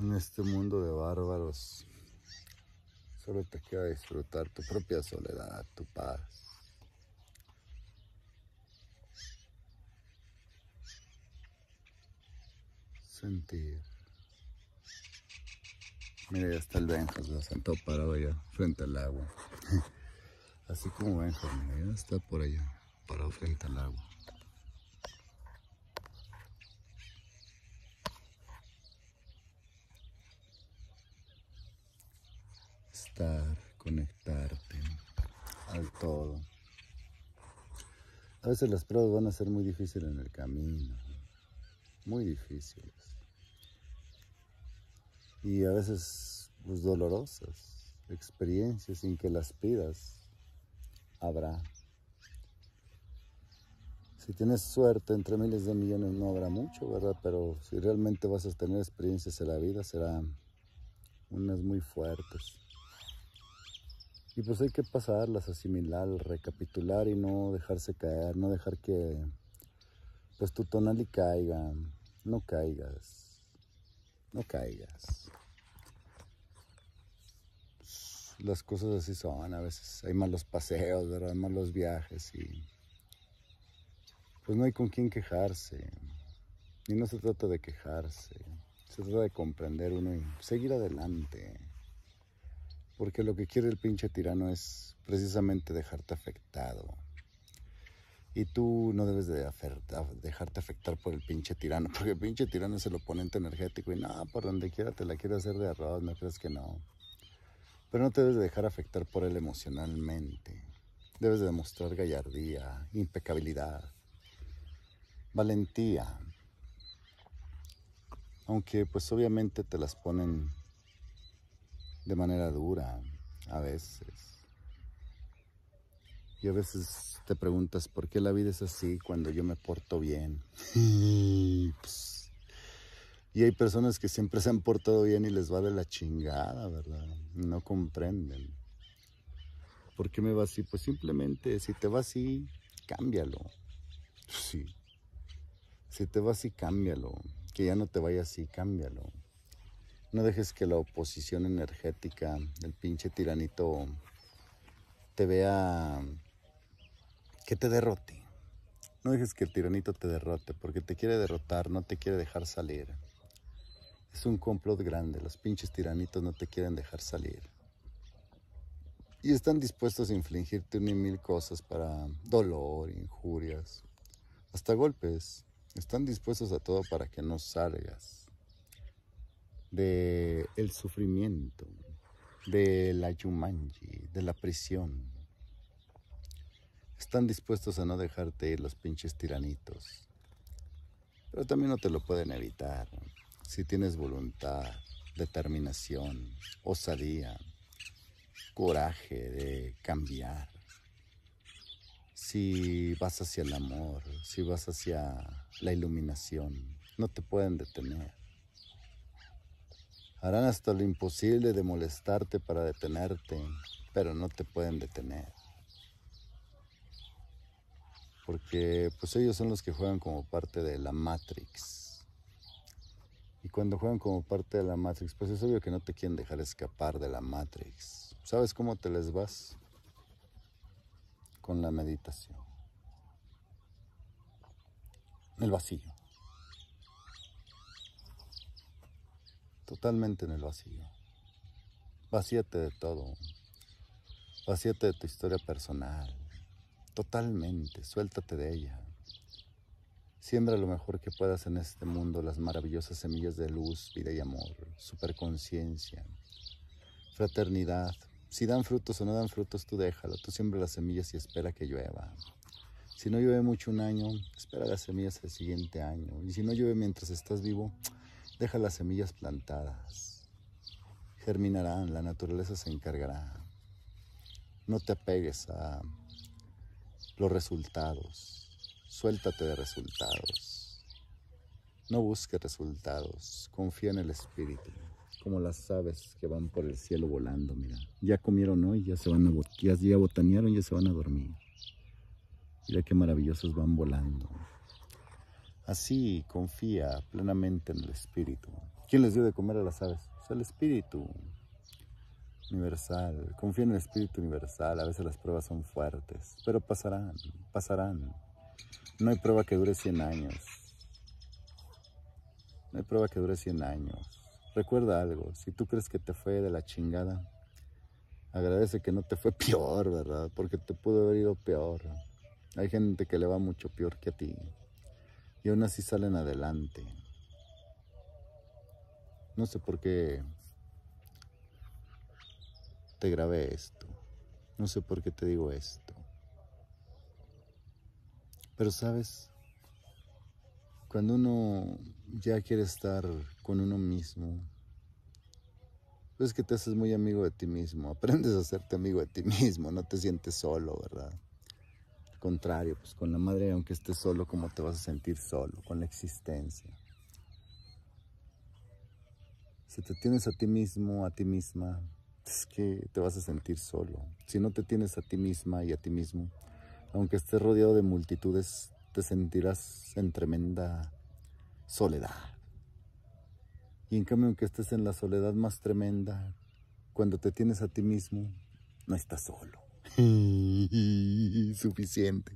En este mundo de bárbaros, solo te queda disfrutar tu propia soledad, tu paz. Sentir. Mira, ya está el Benjas, se sentó parado allá, frente al agua. Así como Benjas, mira, ya está por allá, parado frente al agua. Conectarte al todo. A veces las pruebas van a ser muy difíciles en el camino, muy difíciles. Y a veces pues dolorosas, experiencias sin que las pidas, habrá. Si tienes suerte entre miles de millones no habrá mucho, ¿verdad? Pero si realmente vas a tener experiencias en la vida serán unas muy fuertes. Y pues hay que pasarlas, asimilar, recapitular y no dejarse caer, no dejar que pues tu tonal caiga, no caigas, no caigas. Las cosas así son, a veces hay malos paseos, ¿verdad? malos viajes y pues no hay con quién quejarse. Y no se trata de quejarse, se trata de comprender uno y seguir adelante. Porque lo que quiere el pinche tirano es precisamente dejarte afectado. Y tú no debes de dejarte afectar por el pinche tirano, porque el pinche tirano es el oponente energético y no, por donde quiera te la quiere hacer de arroz, no crees que no. Pero no te debes de dejar afectar por él emocionalmente. Debes de demostrar gallardía, impecabilidad, valentía. Aunque pues obviamente te las ponen de manera dura a veces. Y a veces te preguntas por qué la vida es así cuando yo me porto bien. Pues, y hay personas que siempre se han portado bien y les va de la chingada, ¿verdad? No comprenden. ¿Por qué me va así? Pues simplemente, si te va así, cámbialo. Sí. Si te va así, cámbialo. Que ya no te vaya así, cámbialo. No dejes que la oposición energética, el pinche tiranito, te vea que te derrote. No dejes que el tiranito te derrote, porque te quiere derrotar, no te quiere dejar salir. Es un complot grande, los pinches tiranitos no te quieren dejar salir. Y están dispuestos a infligirte un y mil cosas para dolor, injurias, hasta golpes. Están dispuestos a todo para que no salgas de el sufrimiento, de la yumanji, de la prisión. Están dispuestos a no dejarte ir los pinches tiranitos. Pero también no te lo pueden evitar. Si tienes voluntad, determinación, osadía, coraje de cambiar. Si vas hacia el amor, si vas hacia la iluminación, no te pueden detener. Harán hasta lo imposible de molestarte para detenerte, pero no te pueden detener. Porque pues ellos son los que juegan como parte de la Matrix. Y cuando juegan como parte de la Matrix, pues es obvio que no te quieren dejar escapar de la Matrix. ¿Sabes cómo te les vas? Con la meditación. El vacío. Totalmente en el vacío. Vacíate de todo. Vacíate de tu historia personal. Totalmente, suéltate de ella. Siembra lo mejor que puedas en este mundo, las maravillosas semillas de luz, vida y amor, superconciencia, fraternidad. Si dan frutos o no dan frutos, tú déjalo. Tú siembra las semillas y espera que llueva. Si no llueve mucho un año, espera las semillas el siguiente año. Y si no llueve mientras estás vivo, Deja las semillas plantadas. Germinarán, la naturaleza se encargará. No te apegues a los resultados. Suéltate de resultados. No busques resultados. Confía en el espíritu. Como las aves que van por el cielo volando, mira. Ya comieron hoy, ya se van a ya, ya ya se van a dormir. Mira qué maravillosos van volando. Así confía plenamente en el Espíritu. ¿Quién les dio de comer a las aves? Pues el espíritu universal. Confía en el espíritu universal. A veces las pruebas son fuertes, pero pasarán, pasarán. No hay prueba que dure 100 años. No hay prueba que dure 100 años. Recuerda algo, si tú crees que te fue de la chingada, agradece que no te fue peor, ¿verdad? Porque te pudo haber ido peor. Hay gente que le va mucho peor que a ti. Y aún así salen adelante. No sé por qué te grabé esto. No sé por qué te digo esto. Pero sabes, cuando uno ya quiere estar con uno mismo, es que te haces muy amigo de ti mismo, aprendes a hacerte amigo de ti mismo, no te sientes solo, ¿verdad? Contrario, pues con la madre, aunque estés solo, ¿cómo te vas a sentir solo? Con la existencia. Si te tienes a ti mismo, a ti misma, es que te vas a sentir solo. Si no te tienes a ti misma y a ti mismo, aunque estés rodeado de multitudes, te sentirás en tremenda soledad. Y en cambio, aunque estés en la soledad más tremenda, cuando te tienes a ti mismo, no estás solo. Suficiente.